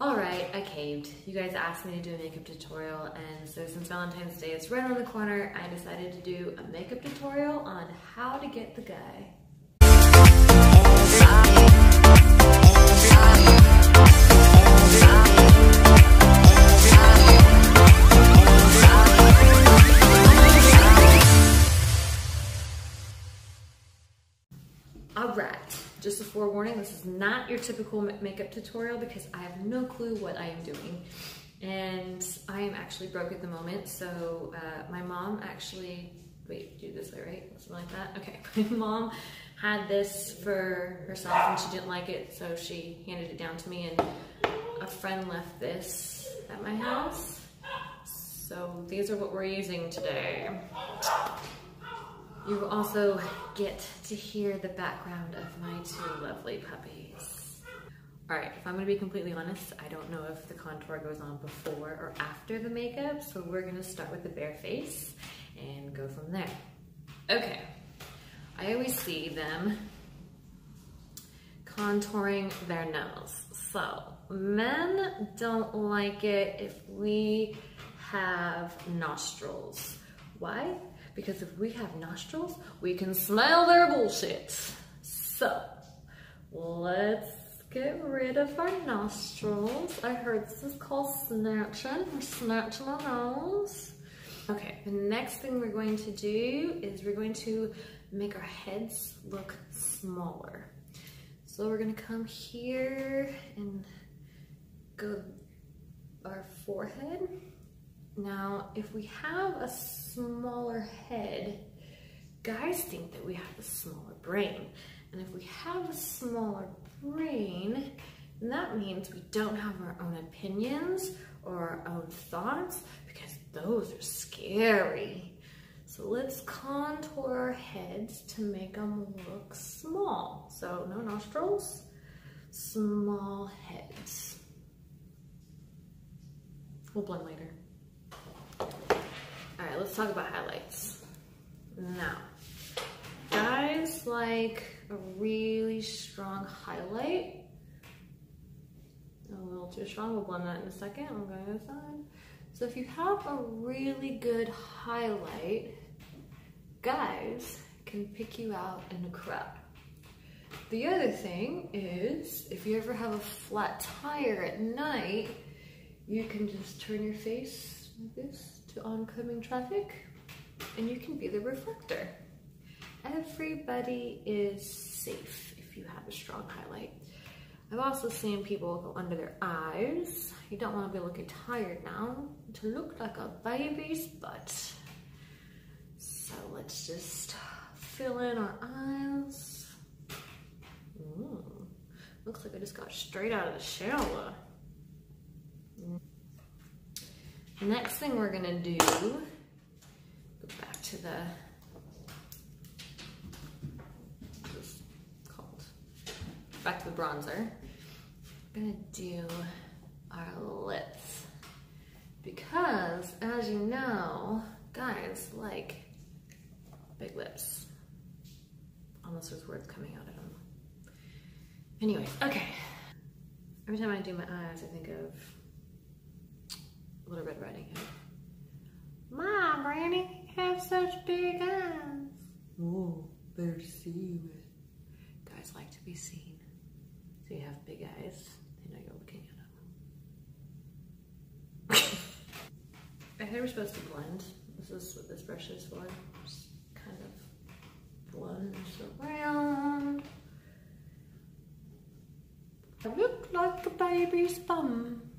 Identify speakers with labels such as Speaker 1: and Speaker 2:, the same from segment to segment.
Speaker 1: Alright, I caved. You guys asked me to do a makeup tutorial and so since Valentine's Day is right around the corner, I decided to do a makeup tutorial on how to get the guy. Forewarning, this is not your typical makeup tutorial because I have no clue what I am doing. And I am actually broke at the moment, so uh, my mom actually, wait, do this way, right? Something like that? Okay, my mom had this for herself and she didn't like it, so she handed it down to me and a friend left this at my house. So these are what we're using today. You also get to hear the background of my two lovely puppies. All right, if I'm gonna be completely honest, I don't know if the contour goes on before or after the makeup, so we're gonna start with the bare face and go from there. Okay, I always see them contouring their nose. So men don't like it if we have nostrils. Why? Because if we have nostrils, we can smell their bullshit. So, let's get rid of our nostrils. I heard this is called snatching. We're snatching our nose. Okay, the next thing we're going to do is we're going to make our heads look smaller. So we're gonna come here and go our forehead now, if we have a smaller head, guys think that we have a smaller brain. And if we have a smaller brain, that means we don't have our own opinions or our own thoughts because those are scary. So let's contour our heads to make them look small. So no nostrils, small heads. We'll blend later. Let's talk about highlights. Now, guys like a really strong highlight. A little too strong, we'll blend that in a second. I'm going to side. So if you have a really good highlight, guys can pick you out in a crowd. The other thing is, if you ever have a flat tire at night, you can just turn your face like this to oncoming traffic and you can be the reflector. Everybody is safe if you have a strong highlight. I've also seen people go under their eyes. You don't want to be looking tired now to look like a baby's butt. So let's just fill in our eyes. Ooh, looks like I just got straight out of the shower. Next thing we're gonna do, go back to the, called, back to the bronzer. I'm gonna do our lips because as you know, guys like big lips. Almost there's words coming out of them. Anyway, okay. Every time I do my eyes, I think of Little Red Riding Hood. Mom, Granny, you have such big eyes.
Speaker 2: Oh, better see you.
Speaker 1: Guys like to be seen. So you have big eyes, they know you're looking at them. I think we're supposed to blend. This is what this brush is for. Just kind of blend around. I look like a baby's bum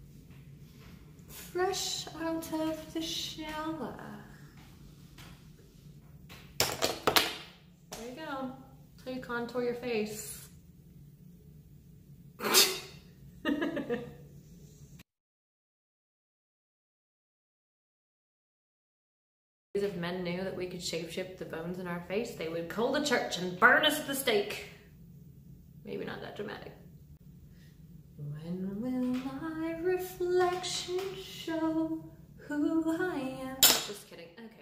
Speaker 1: fresh out of the shower. There you go. how you contour your face. if men knew that we could shapeshift the bones in our face, they would call the church and burn us at the stake. Maybe not that dramatic. When will reflection show who I am? Just kidding. Okay.